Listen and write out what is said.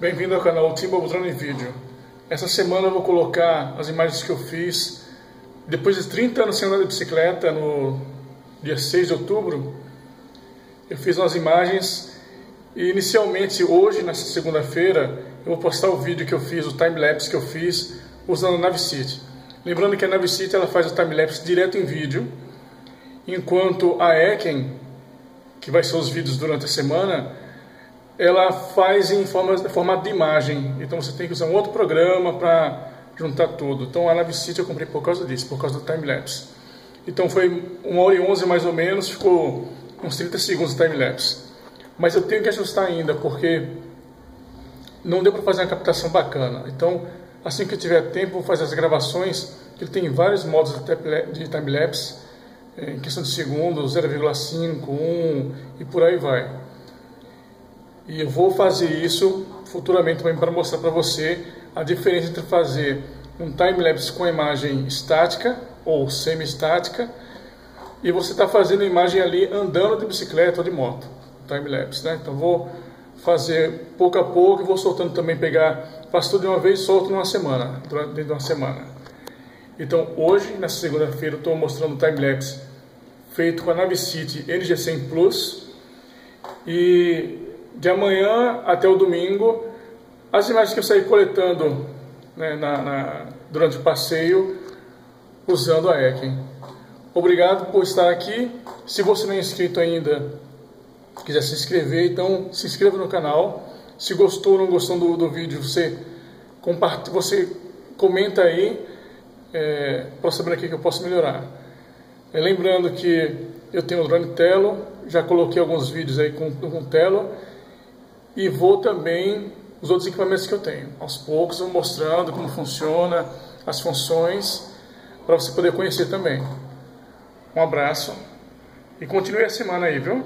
Bem-vindo ao canal Timba Drone Vídeo. Essa semana eu vou colocar as imagens que eu fiz depois de 30 anos sem andar de bicicleta, no dia 6 de outubro. Eu fiz umas imagens e inicialmente hoje, nessa segunda-feira, eu vou postar o vídeo que eu fiz, o time-lapse que eu fiz usando a Navicity. Lembrando que a Navicity ela faz o time-lapse direto em vídeo, enquanto a Eken, que vai ser os vídeos durante a semana, ela faz em forma, formato de imagem. Então você tem que usar um outro programa para juntar tudo. Então a Navicity eu comprei por causa disso, por causa do time-lapse. Então foi uma hora e onze mais ou menos, ficou uns 30 segundos de time-lapse. Mas eu tenho que ajustar ainda, porque não deu para fazer uma captação bacana. Então, assim que eu tiver tempo, vou fazer as gravações. Ele tem vários modos de time-lapse, eh, em questão de segundos, 0,5, 1 e por aí vai. E eu vou fazer isso futuramente também para mostrar para você a diferença entre fazer um time-lapse com imagem estática ou semi-estática e você está fazendo a imagem ali andando de bicicleta ou de moto, time-lapse, né? Então vou fazer pouco a pouco e vou soltando também, pegar, faço tudo de uma vez e solto numa semana, durante dentro de uma semana. Então hoje, nessa segunda-feira, estou mostrando o time-lapse feito com a Navicity NG100 Plus e de amanhã até o domingo, as imagens que eu saí coletando né, na, na, durante o passeio usando a Eken. Obrigado por estar aqui. Se você não é inscrito ainda, quiser se inscrever, então se inscreva no canal. Se gostou ou não gostou do, do vídeo, você, compartilha, você comenta aí é, para saber aqui que eu posso melhorar. É, lembrando que eu tenho o drone Telo, já coloquei alguns vídeos aí com, com Telo e vou também os outros equipamentos que eu tenho. Aos poucos vou mostrando como funciona, as funções, para você poder conhecer também. Um abraço e continue a semana aí, viu?